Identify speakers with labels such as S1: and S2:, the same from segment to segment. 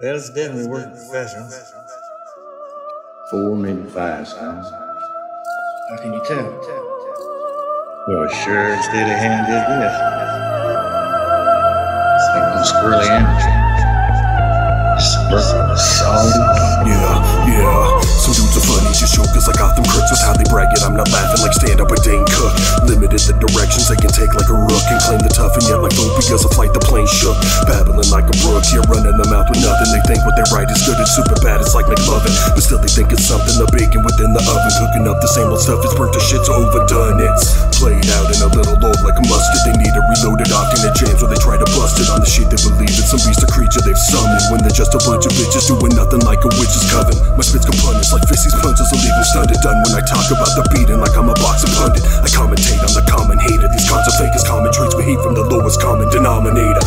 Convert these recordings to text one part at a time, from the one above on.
S1: Well, it's definitely working professional.
S2: Four, maybe five signs.
S3: How can you tell?
S1: Well, sure, steady hand is this. It's like no squirrely amateur.
S4: Yeah, yeah. Some dudes are funny, just show cause I got them crooks with how they brag it. I'm not laughing like stand up with Dane Cook. Limited the directions they can take like a rook and claim the tough and yet like phobias of flight the plane shook. Babbling like a brook, yeah, running the mouth with nothing. They think what they write is good and super bad, it's like McLovin. But still they think it's something, the bacon within the oven. Cooking up the same old stuff, it's burnt to shit, so overdone. It's played out in a little load like a mustard. They need a reloaded octane at jams where they try to bust it on the sheet they believe it's some beast or creature they've summoned. When they're just a bunch of bitches doing nothing like a witch's coven. My spit's components like Fissy's punches will leave them stunted. Done when I talk about the beating like from the lowest common denominator.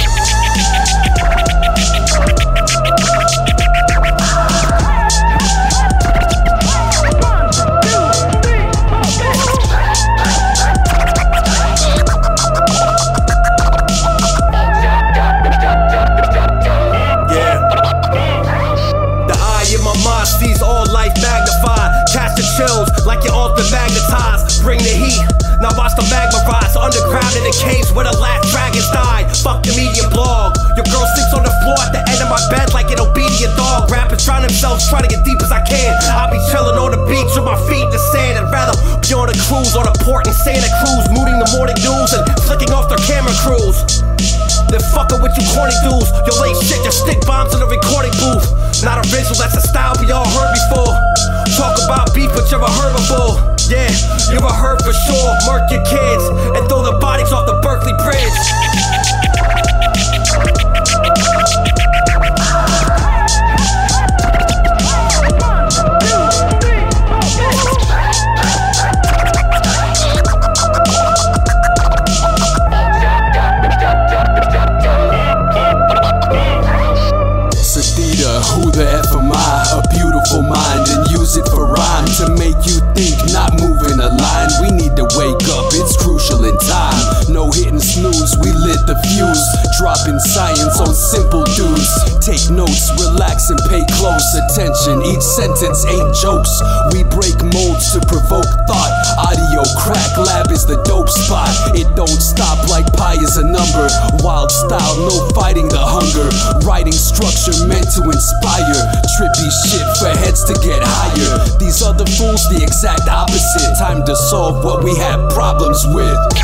S5: Life magnified. Cast the like magnetized. Bring the heat. Now watch the magma rise underground Rappers themselves, to get deep as I can. I'll be chilling on the beach with my feet in the sand I'd rather be on a cruise on a port in Santa Cruz, mooting the morning news and flicking off their camera crews. Then fucking with you corny dudes. Your late shit, just stick bombs in the recording booth. Not original, that's a style we all heard before. Talk about beef, but you're a herbivore. Yeah, you're a herb for sure. Murk your kids and throw the bodies off the Berkeley Bridge.
S6: The F am I? A beautiful mind and use it for rhyme to make you think, not moving a line. We need to wake up, it's crucial in time. No hitting snooze, we lit the fuse. Dropping science on simple dudes. Take notes, relax, and pay close attention. Each sentence ain't jokes. We break molds to provoke thought. Audio crack lab is the dope spot. It don't stop like pi is a number. Wild style, no. Writing structure meant to inspire. Trippy shit for heads to get higher. These other fools, the exact opposite. Time to solve what we have problems with.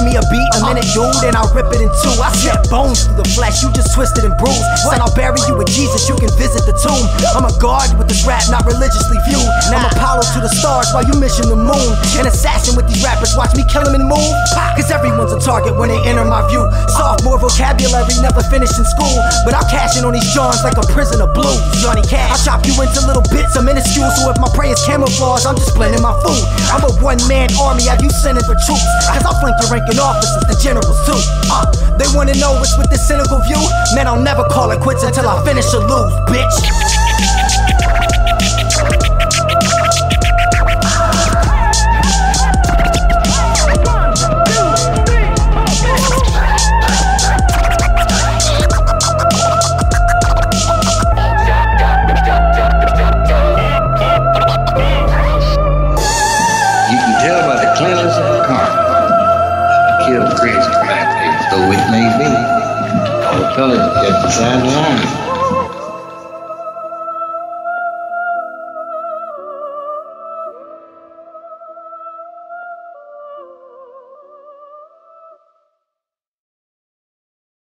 S7: Give me a beat, a minute, uh. dude, and I'll rip it in two. I set bones through the flesh, you just twisted and bruised. Son, I'll bury you with Jesus, you can visit the tomb. I'm a guard with this rap, not religiously viewed. I'm to the stars while you mission the moon. An assassin with these rappers, watch me kill kill 'em and move. Cause everyone's a target when they enter my view. Sophomore vocabulary, never finished in school. But I'll cash in on these Johns like a prison of blues. Johnny Cash. I'll chop you into little bits, a minuscule. So if my prey is camouflage, I'm just blending my food. I'm a one man army, have you sending for troops? Cause I'll flank your ranking officers, the generals too. Uh, they wanna know what's with this cynical view? Man, I'll never call it quits until I finish or lose, bitch.
S2: Though it may be. All the fellas get the iron.